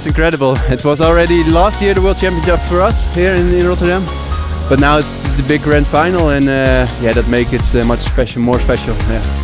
It's incredible. It was already last year the World Championship for us here in, in Rotterdam, but now it's the big grand final, and uh, yeah, that makes it uh, much special, more special. Yeah.